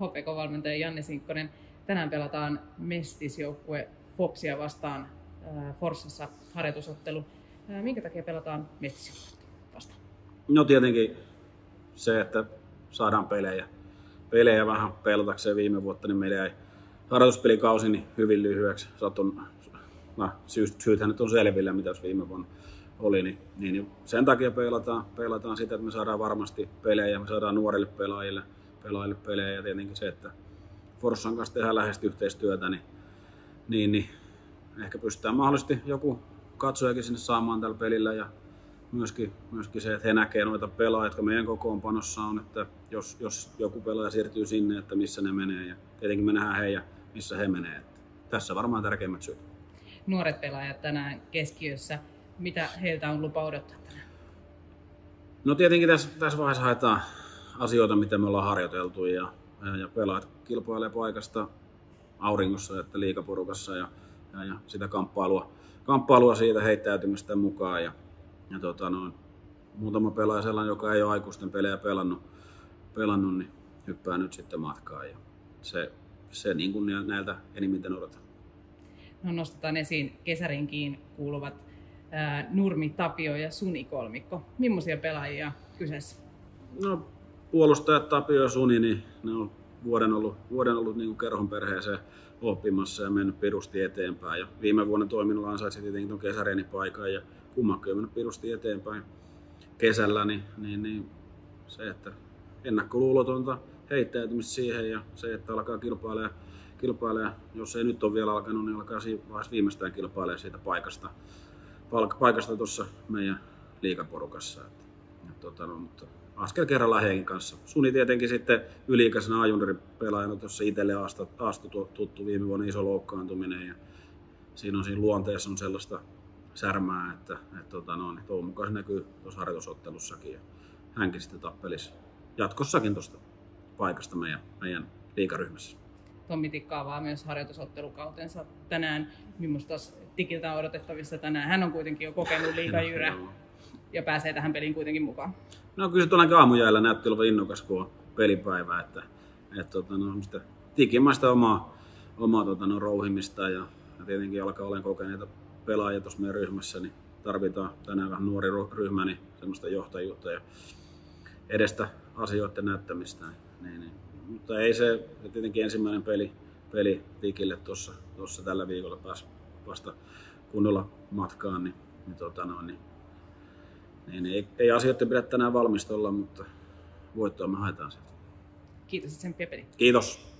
HPK-valmentaja Janne Sinkkonen. Tänään pelataan mestisjoukkue Fopsia vastaan äh, Forssassa harjoitusottelu. Äh, minkä takia pelataan mestisjoukkuetta vastaan? No tietenkin se, että saadaan pelejä. Pelejä vähän pelatakseen viime vuotta, niin meillä jäi harjoituspelikausi niin hyvin lyhyeksi. Satun, no, syyt, syythän nyt on selvillä, mitä jos viime vuonna oli, niin, niin sen takia pelataan, pelataan sitä, että me saadaan varmasti pelejä, me saadaan nuorille pelaajille, pelaajille pelejä ja tietenkin se, että Forssan kanssa tehdään läheisesti yhteistyötä, niin, niin, niin ehkä pystytään mahdollisesti joku katsojakin sinne saamaan tällä pelillä ja myöskin, myöskin se, että he näkevät noita pelaajia, jotka meidän kokoonpanossa on, että jos, jos joku pelaaja siirtyy sinne, että missä ne menee ja tietenkin me nähdään heidän, missä he menee. Että tässä varmaan tärkeimmät syyt. Nuoret pelaajat tänään keskiössä mitä heiltä on lupa odottaa tänään? No tietenkin tässä, tässä vaiheessa haetaan asioita, mitä me ollaan harjoiteltu ja, ja, ja pelaat kilpailee paikasta auringossa että liikaporukassa ja, ja, ja sitä kamppailua, kamppailua siitä heittäytymistä mukaan. Ja, ja tota, noin, muutama pelaaja sellainen, joka ei ole aikuisten pelejä pelannut, pelannut niin hyppää nyt sitten matkaan. Ja se, se niin kuin näiltä enimmiten odotan. No nostetaan esiin kesärinkiin kuuluvat Nurmi, Tapio ja Suni kolmikko. Millaisia pelaajia kyseessä? No, puolustajat Tapio ja Suni, niin ne on vuoden ollut, vuoden ollut niin kerhon perheeseen oppimassa ja mennyt pirusti eteenpäin. Ja viime vuonna toiminnolla ansaitsi tietenkin tuon kesäreenipaikan ja kummankin on mennyt pirusti eteenpäin kesällä, niin, niin, niin se, että ennakkoluulotonta heittäytymistä siihen ja se, että alkaa kilpailemaan, kilpailemaan, jos ei nyt ole vielä alkanut, niin alkaa siinä vaiheessa viimeistään kilpailemaan siitä paikasta paikasta tuossa meidän liikaporukassa. Että, ja, tota, no, mutta askel kerrallaan heidän kanssa. Suni tietenkin sitten yliikäisenä ajunerin pelaajana tuossa itselle astu, astu tuttu viime vuonna iso loukkaantuminen ja siinä on siinä luonteessa on sellaista särmää, että, että tota, no, niin toivon mukaan se näkyy tuossa harjoitusottelussakin ja hänkin sitten tappelisi jatkossakin tuosta paikasta meidän, meidän liikaryhmässä. Tommi tikkaavaa myös harjoitusottelukautensa tänään. Millaista Tikiltä on odotettavissa tänään? Hän on kuitenkin jo kokenut liikajyrä ja pääsee tähän peliin kuitenkin mukaan. No kyllä se tuollainen aamujäällä näytti olevan innokas, kun on pelipäivä. Että, että tota, no, tikimäistä omaa, omaa tota, no, rouhimista ja, ja tietenkin alkaa olemaan kokeneita pelaajia tuossa meidän ryhmässä, niin tarvitaan tänään vähän nuori ryhmä, niin semmoista johtajuutta ja edestä asioiden näyttämistä. Niin, niin mutta ei se, tietenkin ensimmäinen peli, peli Tikille tuossa, tuossa tällä viikolla pääsi vasta kunnolla matkaan, niin, niin, tota no, niin, niin ei, ei asioiden pidä tänään valmistella, mutta voittoa me haetaan sieltä. Kiitos, että sen. Kiitos.